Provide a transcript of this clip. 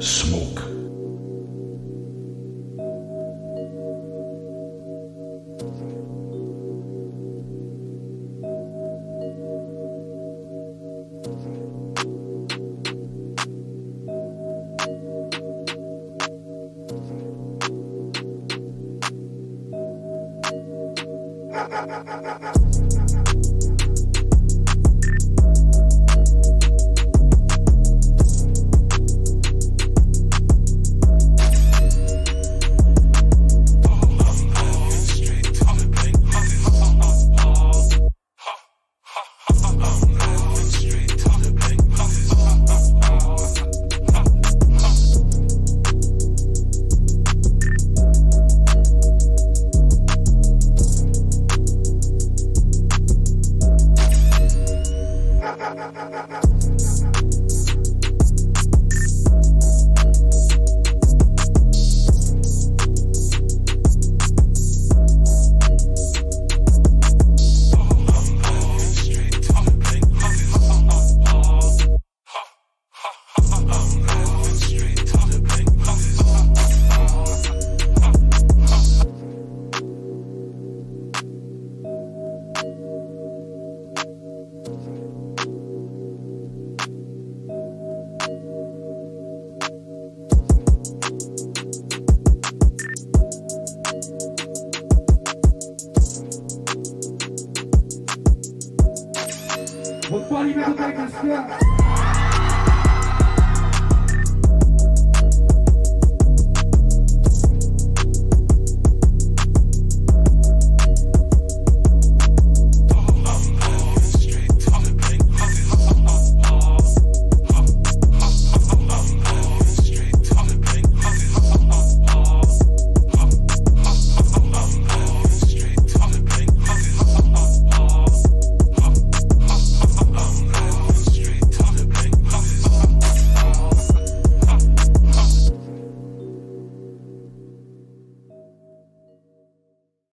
Smoke. Odpalimy tutaj kaskę.